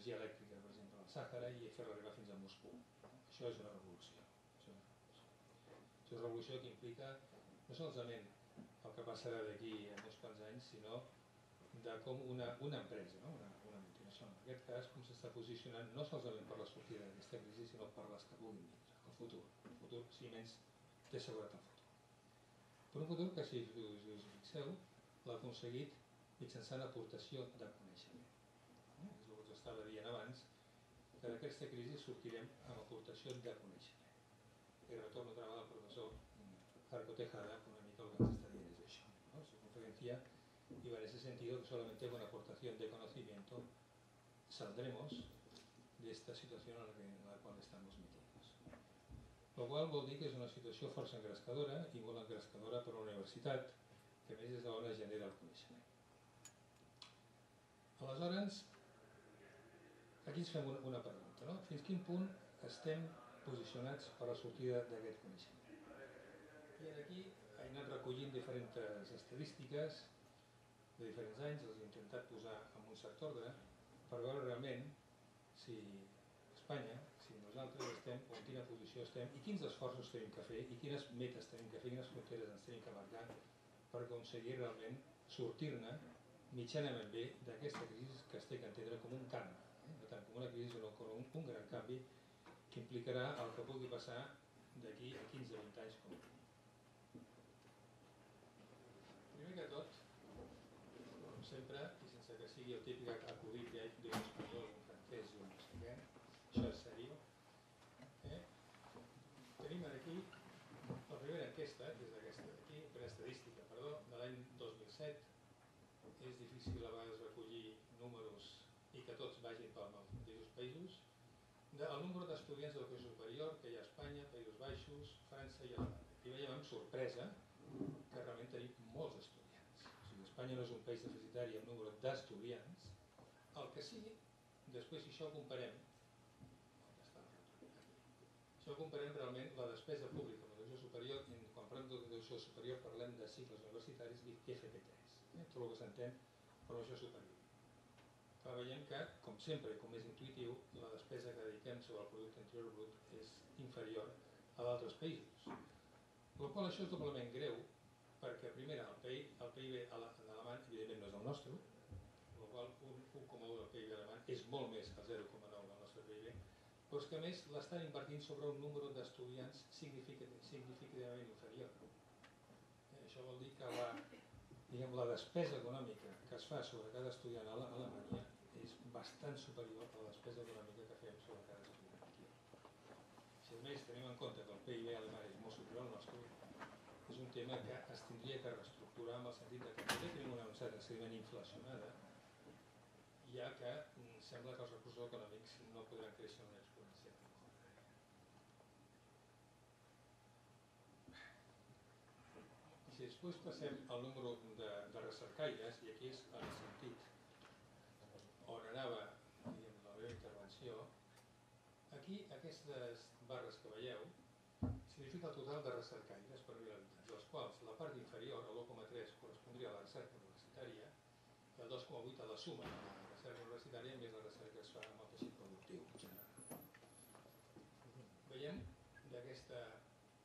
energia elèctrica, per exemple, al Sàhara i fer-la arribar fins a Moscou. Això és una revolució. Això és una revolució, és una revolució que implica no solament el que passarà d'aquí a uns quants anys, sinó de com una, una empresa, no? una, una multinacional, en aquest cas, com s'està posicionant no solament per la sortida d'aquesta crisi, sinó per les que vulguin vindre, el futur. El futur, si menys, té seguretat el futur. Per un futur que, si us, us fixeu, l'ha aconseguit mitjançant aportació de coneixement. Eh? És el que us estava dient abans, que d'aquesta crisi sortirem amb aportació de coneixement. I retorno vegada al professor Arco Tejada, una mica el que ens està dient és això. ¿no? Su conferencia iba en ese sentido que solamente con aportación de conocimiento saldremos de esta situación en la, qual estamos metidos. Lo qual vol dir que és una situació força engrescadora i molt engrescadora per a la universitat, que a més és on es genera el coneixement. Aleshores, aquí ens fem una, una pregunta, no? Fins quin punt estem posicionats per la sortida d'aquest coneixement? I aquí he anat recollint diferents estadístiques de diferents anys, els he intentat posar en un cert ordre per veure realment si Espanya, si nosaltres estem o en quina posició estem i quins esforços tenim que fer i quines metes tenim que fer, quines fronteres ens tenim que marcar per aconseguir realment sortir-ne mitjanament bé d'aquesta crisi que es té que entendre com un canvi, no tant com una crisi sinó com un, un gran canvi que implicarà el que pugui passar d'aquí a 15 o 20 anys com Primer que tot, com sempre, i sense que sigui el típic acudit d'un espanyol, un francès o no sé què, això és seriós, eh? tenim aquí la primera enquesta, des d'aquesta d'aquí, per estadística, perdó, de l'any 2007, és difícil a vegades recollir números i que tots vagin pel mateixos països, del número d'estudiants d'educació superior que hi ha a Espanya, Països Baixos, França i Alemanya. I veiem amb sorpresa que realment tenim molts estudiants. O sigui, Espanya no és un país deficitari en número d'estudiants, el que sí, després si això ho comparem, això comparem realment la despesa pública en l'educació superior, i quan parlem d'educació superior parlem de cicles universitaris i FP3, eh? tot el que s'entén per l'educació superior. Però veiem que, com sempre, com és intuïtiu, la despesa que dediquem sobre el producte interior brut és inferior a d'altres països. Per qual això és doblement greu, perquè, primera, el PIB, el PIB alemany, evidentment, no és el nostre, el qual 1,1 del PIB alemany és molt més que el 0,9 del nostre PIB, però és que a més l'estan invertint sobre un número d'estudiants significativament inferior. Eh, això vol dir que la, diguem, la despesa econòmica que es fa sobre cada estudiant a Alemanya és bastant superior a la despesa econòmica que fem sobre cada estudiant aquí. Si a més tenim en compte que el PIB alemany és molt superior al nostre, és un tema que es tindria que reestructurar amb el sentit que també tenim una certa seguiment inflacionada, ja que mm, sembla que els recursos econòmics no podran créixer en una exponencial. Si després passem al número de, de recercaires, i aquí és el sentit on anava diguem, la meva intervenció, aquí aquestes barres que veieu significa el total de recercaires per realitats, dels quals la part inferior, el 1,3, correspondria a la recerca universitària, el 2,8 a la suma de la recerca universitària més la recerca que es fa amb el teixit productiu. Veiem d'aquesta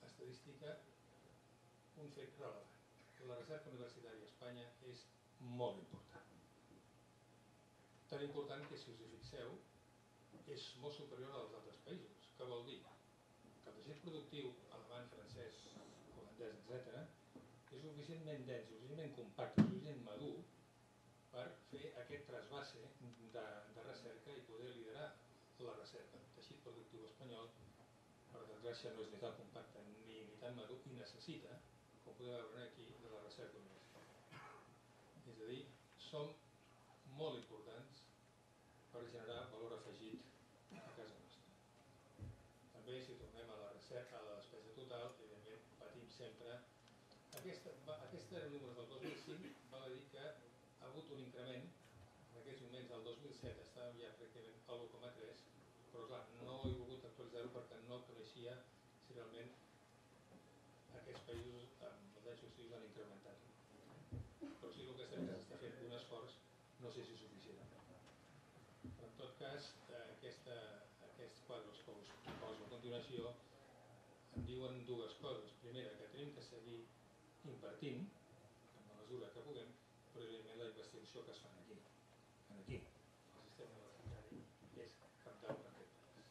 estadística un fet relevant. La recerca universitària a Espanya és molt important. Tan important que, si us hi fixeu, és molt superior als altres països. Què vol dir? Que el teixit productiu alemany, francès, holandès, etc., és suficientment dens, suficientment compacte, suficientment madur per fer aquest trasbase de, de recerca i poder liderar la recerca. El teixit productiu espanyol, per desgràcia, no és ni tan compacte ni, ni tan madur i necessita com podeu veure aquí, de la recerca universitària. És a dir, som molt importants per generar valor afegit a casa nostra. També, si tornem a la recerca, a la despesa total, evidentment patim sempre. Aquesta, aquesta era número del 2005, val a dir que ha hagut un increment, en aquests moments, el 2007 estàvem ja pràcticament a l'1,3, però clar, no he volgut actualitzar-ho perquè no coneixia si realment aquests països amb els drets socials han incrementat. Però sí el que estem és està fent un esforç, no sé si suficient. Per En tot cas, eh, aquesta, aquests quadres que us continuació em diuen dues coses. Primera, que tenim que seguir invertint, en la mesura que puguem, però evidentment la investigació que es fa aquí, aquí, el sistema universitari, és cabdal per aquest país.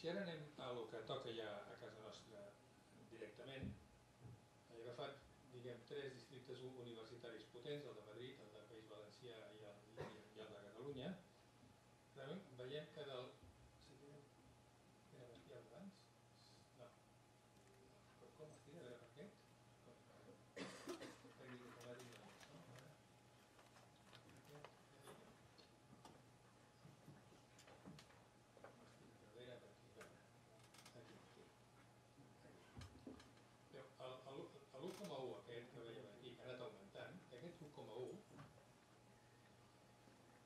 Si ara anem a lo que toca ja a casa nostra directament, he agafat diguem, tres districtes universitaris potents, el de Madrid, el del País Valencià i el, i el de Catalunya. Realment veiem que del... Sí, que era, espiar abans? No. Com, com es tira? Era aquest? Tècnic informàtic no. no? Ara. Aquest, aquest. Estic darrere per aquí, a veure. Aquí, aquí. aquí. Veu, el- el- el 1,1 aquest que veiem aquí, que ha anat augmentant, aquest 1,1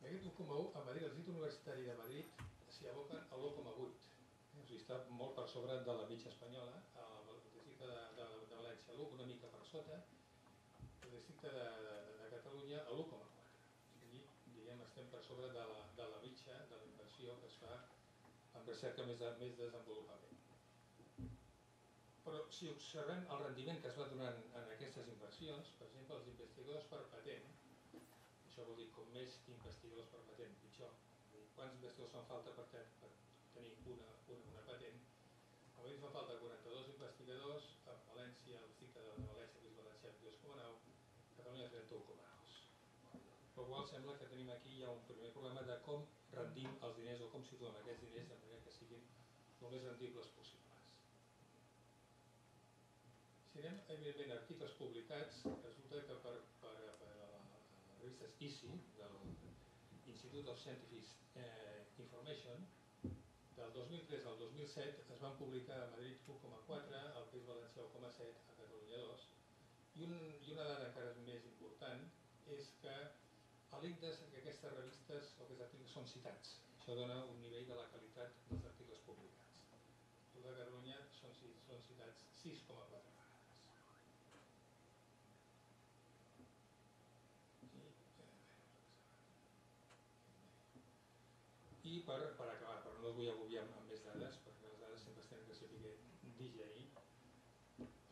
aquest 1,1 a Madrid, el Institut Universitari de Madrid s'hi aboca a l'1,8. Eh? O sigui, està molt per sobre de la mitja espanyola, el districte de, de, de València l'1, una mica per sota, el districte de, de, de Catalunya a l'1,4. O sigui, diguem, estem per sobre de la, de la mitja de la inversió que es fa en recerca més, de, més desenvolupament. Però si observem el rendiment que es va donant en aquestes inversions, per exemple, els investigadors per patent, això vol dir com més investigadors per patent, pitjor. Quants investigadors fan falta per, ten, per tenir una, una, una patent? A Madrid fan falta 42 investigadors, a València, el districte de València, que és Valencià, 2,9, Catalunya 31,2. Per qual sembla que tenim aquí ja un primer problema de com rendim els diners o com situem aquests diners de manera que siguin el més rendibles possibles. Si anem, evidentment, articles publicats, resulta que per, revistes ICI, del Institute of Scientific eh, Information, del 2003 al 2007 es van publicar a Madrid 1,4, al País Valencià 1,7, a Catalunya 2, i, un, i una dada encara més important és que a l'índex que aquestes revistes o aquests articles són citats. Això dona un nivell de la qualitat dels articles publicats. Els de Catalunya són, són citats 6,4 vegades. I, eh, I per, per acabar, però no vull agobiar amb, amb més dades, perquè les dades sempre tenen que saber digerir,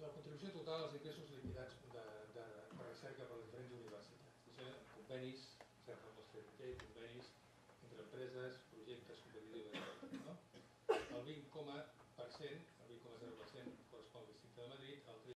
la contribució total als ingressos liquidats de, de, de recerca per diferents universitats. Això, convenis, recerca al nostre criteri, convenis entre empreses, projectes competitius, etc. No? El 20,%